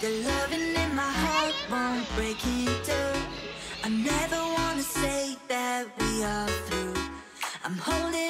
The loving in my heart won't break it down. I never wanna say that we are through. I'm holding.